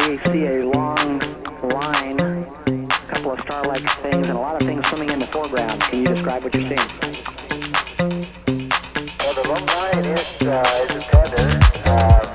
uh, we see a long line, a couple of star-like things, and a lot of things swimming in the foreground. Can you describe what you're seeing? Well, the long line is, uh, is a tether.